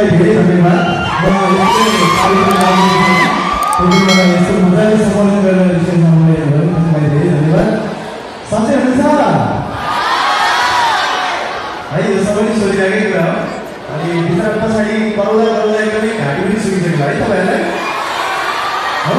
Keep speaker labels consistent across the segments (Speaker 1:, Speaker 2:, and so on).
Speaker 1: सचिवलाई धेरै धन्यवाद र यस्तै मजाले सम्बोधन गरेर धेरै धन्यवाद सन्चै हुनुहुन्छ है यो हो अनि भित्र पछाडि कराउँदा कराउँदा एकदमै घाँटी पनि सुकिसक्यो हो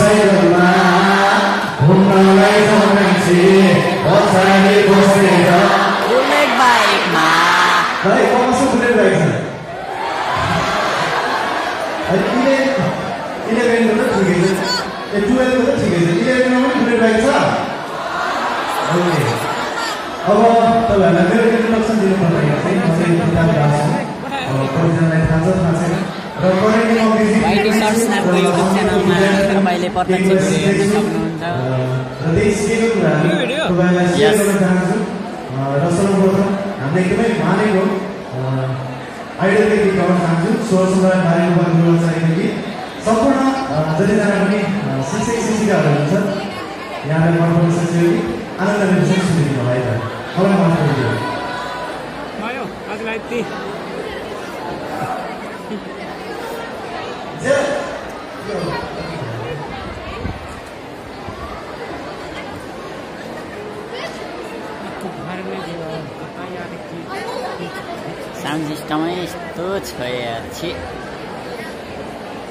Speaker 1: त ठिकै छ इलेभेनमा पनि बाइक छ ओके अब तपाईँहरूलाई मेरो इन्ट्रोडक्सन चाहिँ म चाहिँ किताब कतिजनालाई थाहा छ थाहा छैन र
Speaker 2: सक्नुहुन्छ
Speaker 1: र गर्न सर्वप्रथम हामीले एकदमै मानेको आइडलले गीत गोपाल गुरुआचार्यको गीत सम्पूर्ण जतिजना पनि शिक्षक शिक्षिकाहरू हुनुहुन्छ यहाँलाई मन पर्न सक्छ यो गीत आनन्द मिल्छ सुनिदिनु होला है त मलाई
Speaker 3: भयो आजलाई यति
Speaker 2: साउन्ड सिस्टमै यस्तो छ यार छि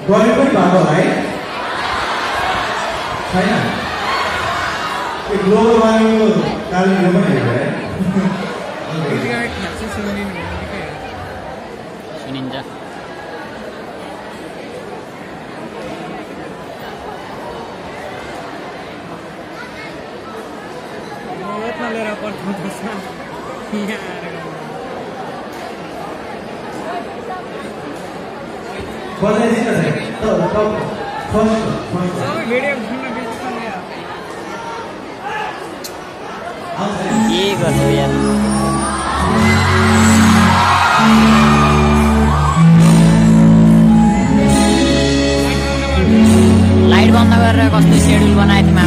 Speaker 1: गर्मी पनि भएको होला है छैन यो ग्लोबल वार्मिङको कारणले पनि हो है
Speaker 3: गीत गाएको ठाउँ चाहिँ सुनिदिनु भयो निकै
Speaker 2: सुनिन्छ
Speaker 3: बहुत लिएर पर्छ यहाँ आएर गाउनु।
Speaker 1: बजाइदिनु न त फर्स्ट फर्स्ट
Speaker 3: सबै
Speaker 2: लाइट बन्द गरेर कस्तो सेड्युल बनाएको थियौँ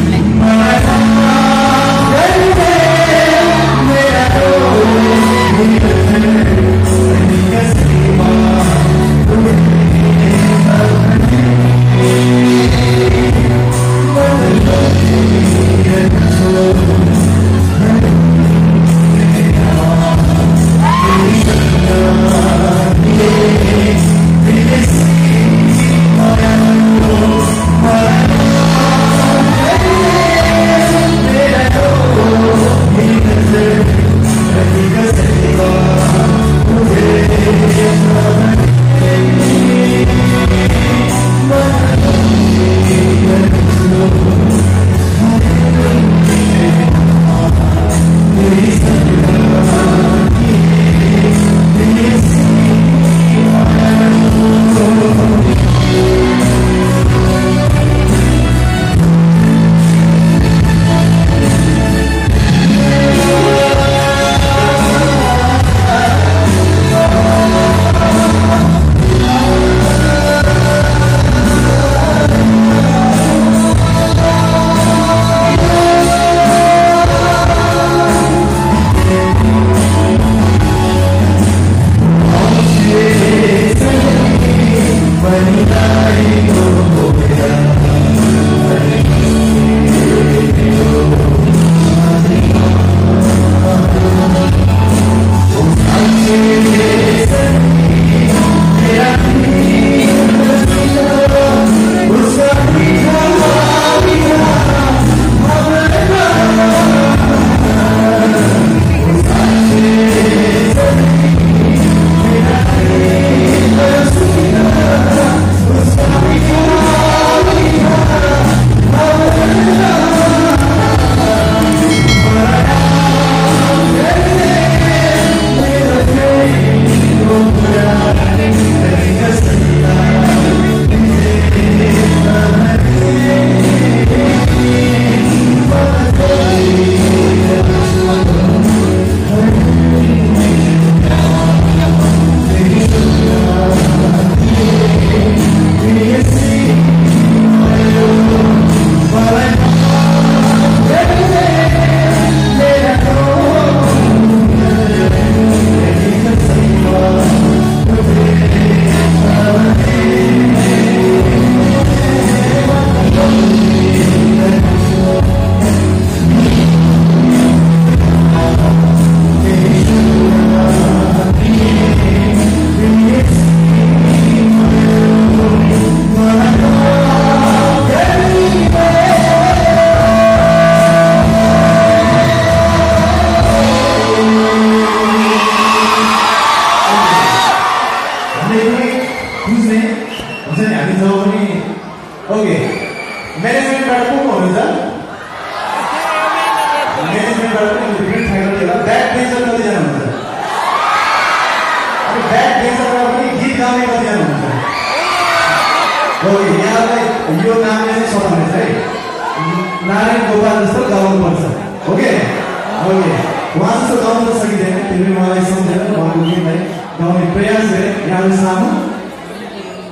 Speaker 1: गाउने प्रयास गरेँ यहाँहरू सामु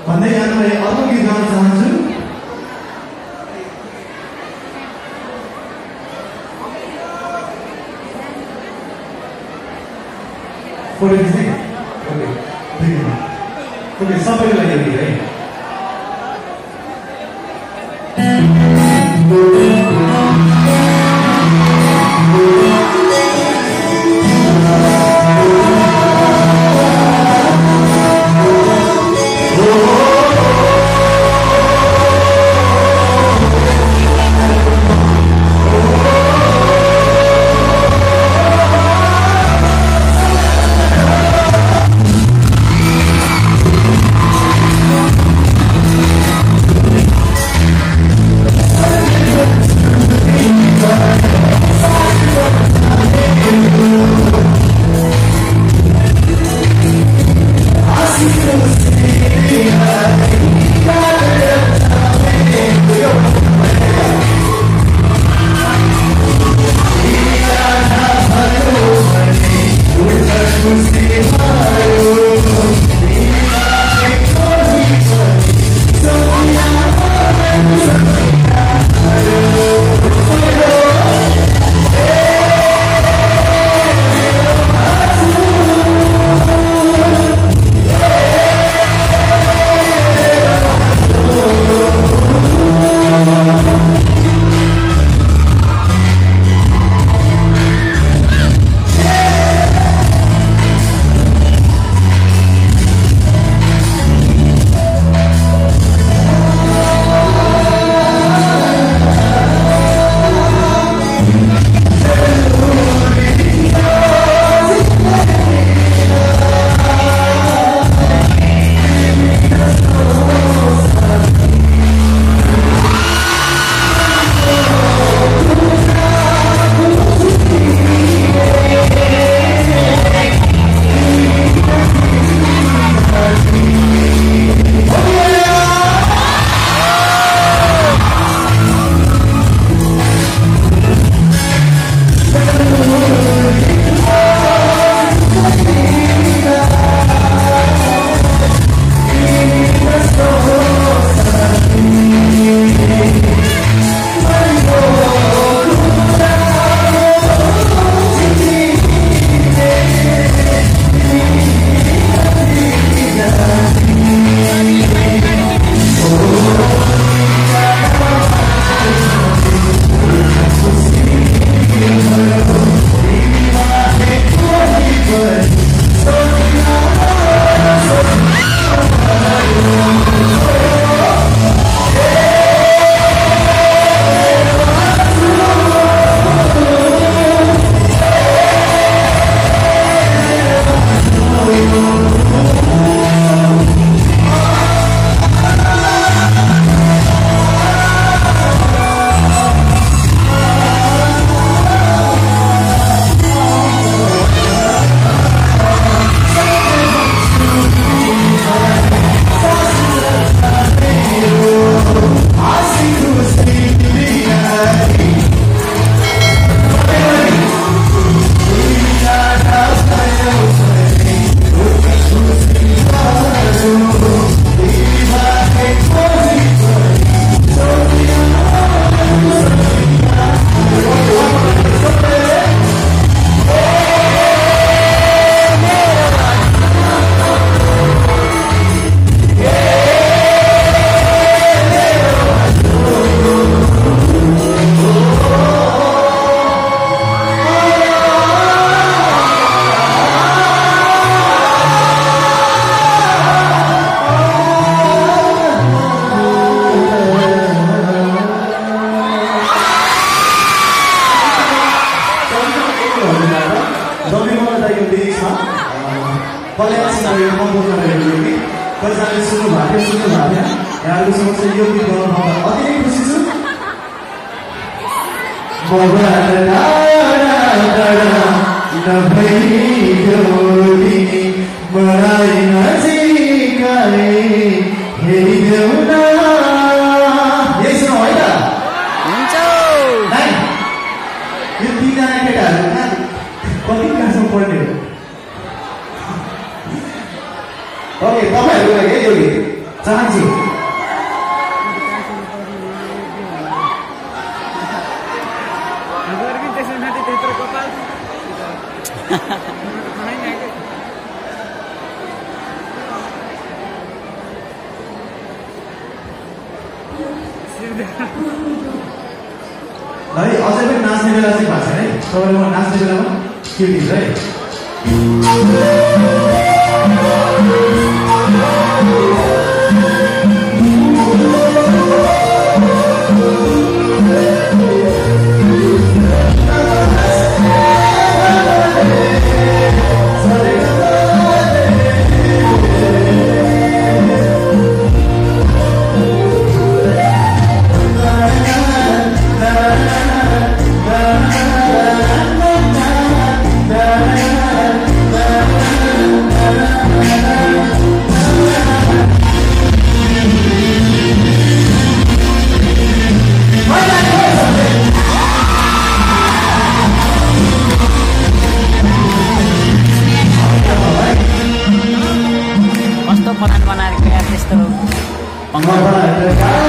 Speaker 1: भन्दै यहाँलाई अर्को गीत गाउन चाहन्छु। ओके। सबैको यो यो गीत थियो अति खुसी छु मलाई हेरिदेऊ यही सुनौ है त
Speaker 2: हुन्छ
Speaker 3: हजुर पनि त्यसै माथि त्यत्रो कपाल थाहै नै के
Speaker 4: है अझै पनि नाच्ने बेला चाहिँ भएको छैन है तपाईँले म नाच्ने बेलामा के दिन्छ है
Speaker 1: I'm gonna